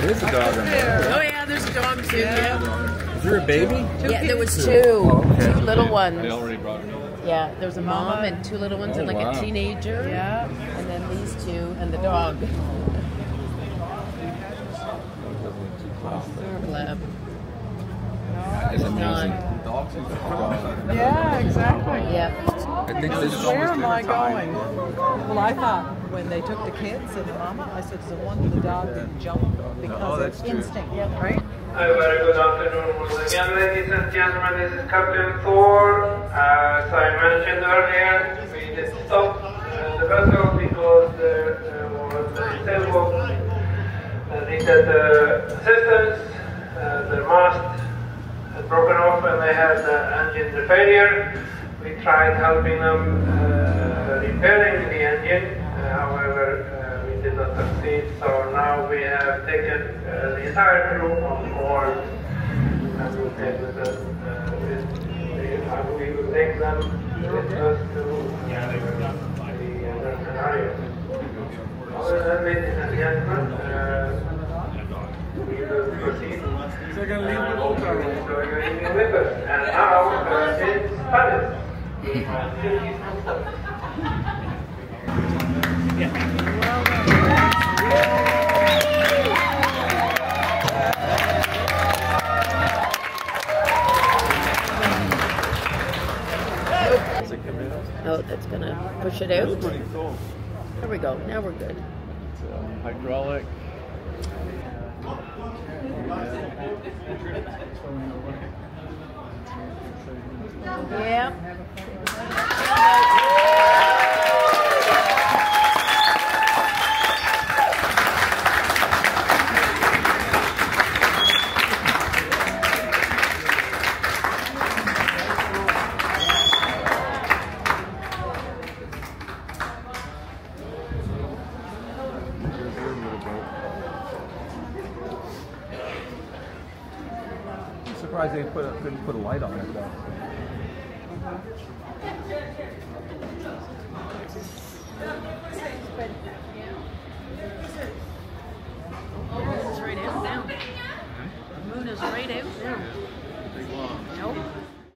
There is a dog in there. Oh yeah, there's a dog too. Yeah, Is there a baby? yeah there was two, oh, okay. two little ones. They ones. already brought it. Yeah, there was a mom and two little ones Oh, and like wow. a teenager. Yeah. And then these two and the dog. Lab. It's amazing. None. Dogs is a dog. Yeah, exactly. Yep. I think this is Where am I dinner time. going? Well, I thought when they took the kids and the mama, I said, it's the one with the dog didn't jump because that's it's true. instinct, right? Hi, very good afternoon once again, ladies and gentlemen. This is Captain Thor. Uh, as I mentioned earlier, we did stop uh, the vessel because there uh, was a sailboat that needed uh, assistance. Uh, the mast had broken off and they had uh, engine failure. We tried helping them uh, repairing the engine, uh, however, uh, we did not succeed. So now we have taken uh, the entire crew on board and we'll take with us. Uh, we, I believe we'll take them with us to the other scenario. Other than ladies and gentlemen, we will proceed. They're gonna leave the boat So you're eating with us. And now uh, it's Spanish. Oh, that's gonna push it out. It's pretty cool. There we go. Now we're good. Uh, hydraulic. Yeah. I'm surprised they put a, couldn't put a light on it though.